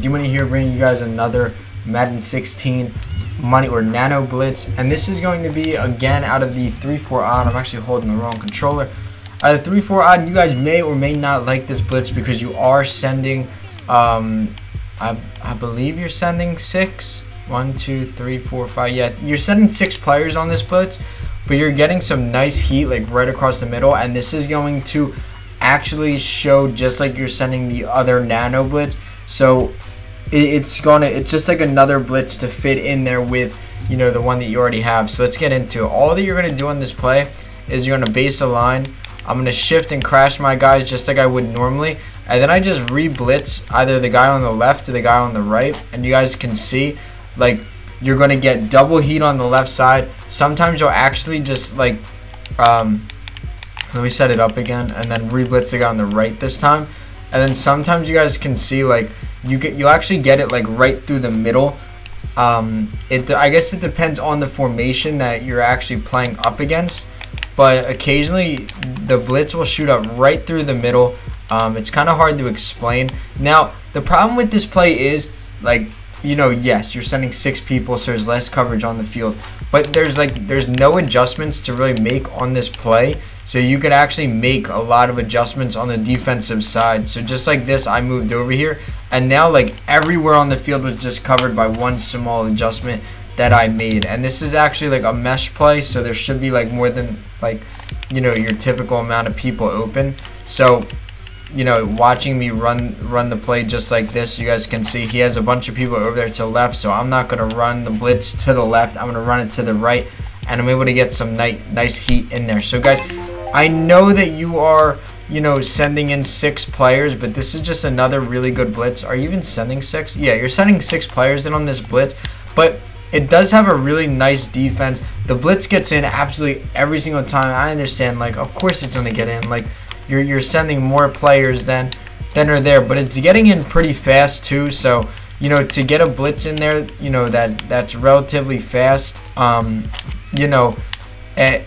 D-Money here bringing you guys another Madden 16 money or nano blitz? And this is going to be again out of the 3-4 odd I'm actually holding the wrong controller. Out of 3-4 odd you guys may or may not like this blitz because you are sending um, I, I believe you're sending six. One two three four five. Yeah you're sending six players on this blitz but you're getting some nice heat like right across the middle. And this is going to actually show just like you're sending the other nano blitz. So it's gonna it's just like another blitz to fit in there with you know the one that you already have. So let's get into it. All that you're gonna do on this play is you're gonna base align. I'm gonna shift and crash my guys just like I would normally. And then I just re-blitz either the guy on the left or the guy on the right. And you guys can see like you're gonna get double heat on the left side. Sometimes you'll actually just like um, let me set it up again and then re-blitz the guy on the right this time. And then sometimes you guys can see like you get you actually get it like right through the middle um, it I guess it depends on the formation that you're actually playing up against but occasionally the blitz will shoot up right through the middle um, it's kind of hard to explain now the problem with this play is like you know yes you're sending six people so there's less coverage on the field but there's like there's no adjustments to really make on this play so you could actually make a lot of adjustments on the defensive side. So just like this, I moved over here. And now like everywhere on the field was just covered by one small adjustment that I made. And this is actually like a mesh play. So there should be like more than like, you know, your typical amount of people open. So you know, watching me run run the play just like this, you guys can see he has a bunch of people over there to the left, so I'm not going to run the blitz to the left. I'm to run it to the right, and I'm able to get some nice, nice heat in there. So, guys, I know that you are, you know, sending in six players, but this is just another really good blitz. Are you even sending six? Yeah, you're sending six players in on this blitz, but it does have a really nice defense. The blitz gets in absolutely every single time. I understand, like, of course it's going to get in. Like, you're, you're sending more players than, than are there, but it's getting in pretty fast, too, so you know, to get a blitz in there, you know, that that's relatively fast, um, you know, at,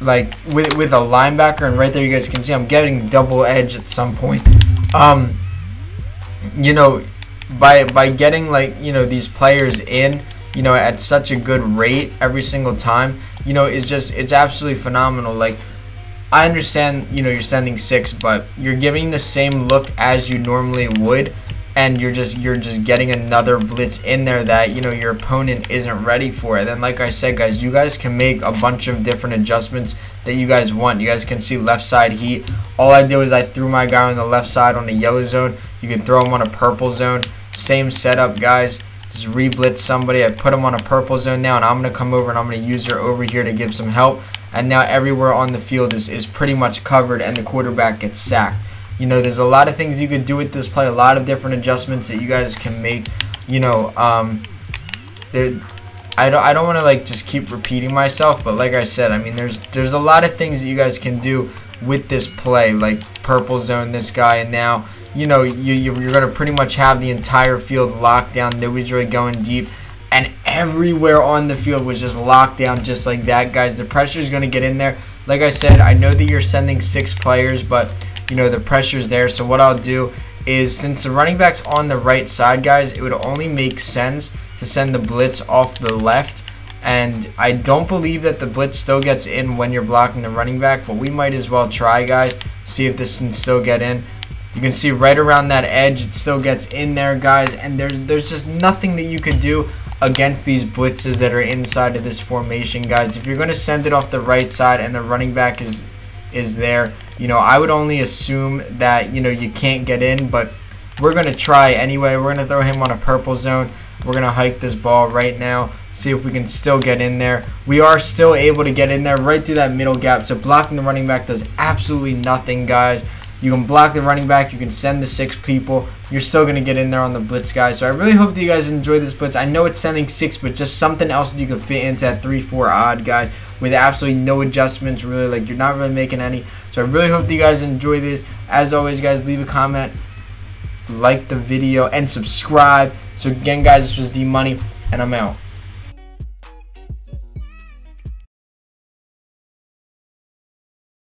like with with a linebacker, and right there you guys can see I'm getting double edge at some point. Um, you know, by by getting like you know these players in, you know, at such a good rate every single time, you know, is just it's absolutely phenomenal. Like. I understand, you know, you're sending six, but you're giving the same look as you normally would and you're just you're just getting another blitz in there that you know your opponent isn't ready for. And then like I said guys, you guys can make a bunch of different adjustments that you guys want. You guys can see left side heat. All I did was I threw my guy on the left side on a yellow zone. You can throw him on a purple zone. Same setup guys. Just re-blitz somebody. I put him on a purple zone now and I'm to come over and I'm to user over here to give some help. And now everywhere on the field is, is pretty much covered and the quarterback gets sacked. You know, there's a lot of things you could do with this play, a lot of different adjustments that you guys can make. You know, um, I don't, I don't want to like just keep repeating myself, but like I said, I mean, there's, there's a lot of things that you guys can do with this play, like purple zone this guy, and now, you know, you, you're going to pretty much have the entire field locked down. Nobody's really going deep and everywhere on the field was just locked down just like that guys the pressure is going to get in there like i said i know that you're sending six players but you know, the pressure is there. So what I'll do is since the running back's on the right side, guys, it would only make sense to send the blitz off the left. And I don't believe that the blitz still gets in when you're blocking the running back, but we might as well try, guys, see if this can still get in. You can see right around that edge, it still gets in there, guys, and there's there's just nothing that you could do against these blitzes that are inside of this formation, guys. If you're going to send it off the right side and the running back is is there. You know, I would only assume that, you know, you can't get in, but we're going to try anyway. We're going to throw him on a purple zone. We're going to hike this ball right now, see if we can still get in there. We are still able to get in there right through that middle gap. So blocking the running back does absolutely nothing, guys. You can block the running back. You can send the six people. You're still going to get in there on the blitz, guys. So I really hope that you guys enjoy this blitz. I know it's sending six, but just something else that you can fit into that 3-4 odd, guys, with absolutely no adjustments, really. Like, you're not really making any. So I really hope that you guys enjoy this. As always, guys, leave a comment, like the video, and subscribe. So again, guys, this was D-Money, and I'm out.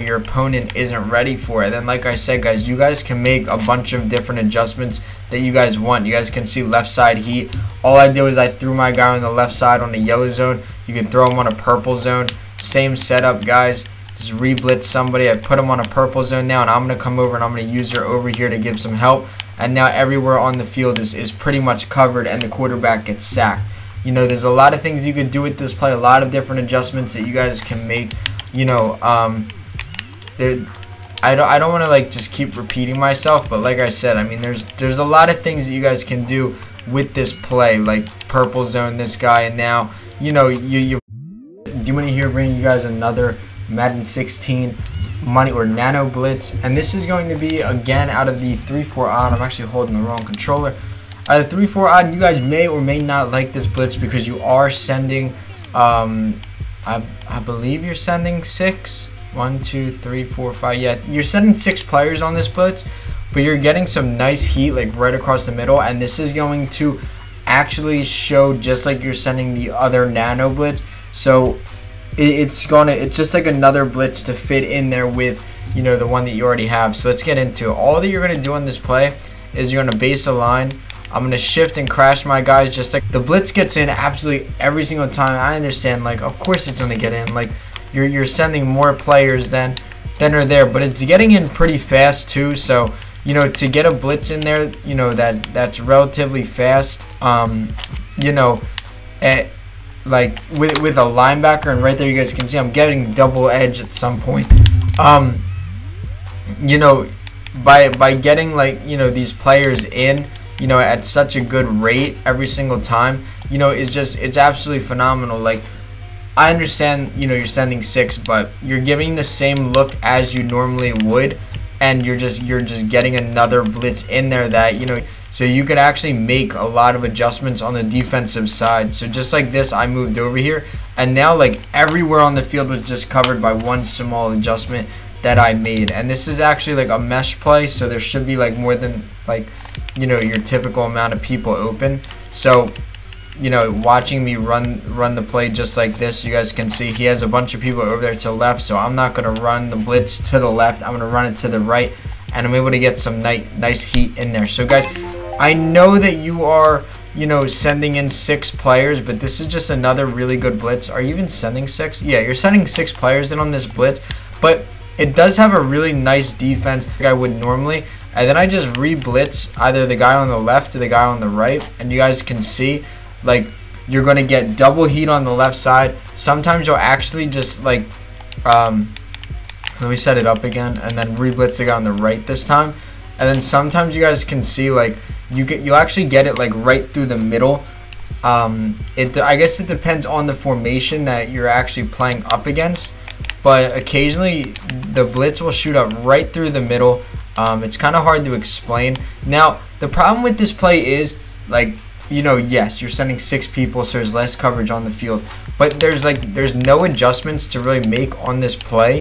your opponent isn't ready for it. Then, like I said, guys, you guys can make a bunch of different adjustments that you guys want. You guys can see left side heat. All I did was I threw my guy on the left side on the yellow zone. You can throw him on a purple zone. Same setup, guys. Just re-blitz somebody. I put him on a purple zone now, and I'm going to come over and I'm going to user over here to give some help. And now everywhere on the field is, is pretty much covered, and the quarterback gets sacked. You know, there's a lot of things you could do with this play, a lot of different adjustments that you guys can make. You know, um, I don't, I don't want to like just keep repeating myself, but like I said, I mean, there's there's a lot of things that you guys can do with this play, like purple zone this guy, and now you know you you. Do you want to hear bring you guys another Madden 16 money or nano blitz? And this is going to be again out of the 3-4 odd I'm actually holding the wrong controller. Out of 3-4 odd you guys may or may not like this blitz because you are sending um, I, I believe you're sending six one two three four five yeah you're sending six players on this blitz but you're getting some nice heat like right across the middle and this is going to actually show just like you're sending the other nano blitz. So it's gonna it's just like another blitz to fit in there with you know the one that you already have. So let's get into it. All that you're gonna do on this play is you're gonna base align. I'm gonna shift and crash my guys just like the blitz gets in absolutely every single time. I understand like of course it's gonna get in. Like you're you're sending more players than than are there but it's getting in pretty fast too. So you know to get a blitz in there you know that that's relatively fast. Um you know at, like with with a linebacker and right there you guys can see I'm getting double edge at some point. Um you know by by getting like you know these players in you know at such a good rate every single time you know it's just it's absolutely phenomenal. Like I understand you know you're sending six but you're giving the same look as you normally would and you're just you're just getting another blitz in there that you know so you could actually make a lot of adjustments on the defensive side. So just like this, I moved over here. And now like everywhere on the field was just covered by one small adjustment that I made. And this is actually like a mesh play. So there should be like more than like, you know, your typical amount of people open. So you know, watching me run run the play just like this, you guys can see he has a bunch of people over there to the left, so I'm not going to run the blitz to the left. I'm going to run it to the right, and I'm able to get some nice, nice heat in there. So, guys, I know that you are, you know, sending in six players, but this is just another really good blitz. Are you even sending six? Yeah, you're sending six players in on this blitz, but it does have a really nice defense like I would normally. And then I just re-blitz either the guy on the left or the guy on the right, and you guys can see, like, you're going to get double heat on the left side. Sometimes you'll actually just, like, um, let me set it up again, and then re-blitz the guy on the right this time. And then sometimes you guys can see, like, you get you actually get it like right through the middle. Um, it I guess it depends on the formation that you're actually playing up against, but occasionally the blitz will shoot up right through the middle. Um, it's kind of hard to explain. Now the problem with this play is like you know yes you're sending six people so there's less coverage on the field, but there's like there's no adjustments to really make on this play.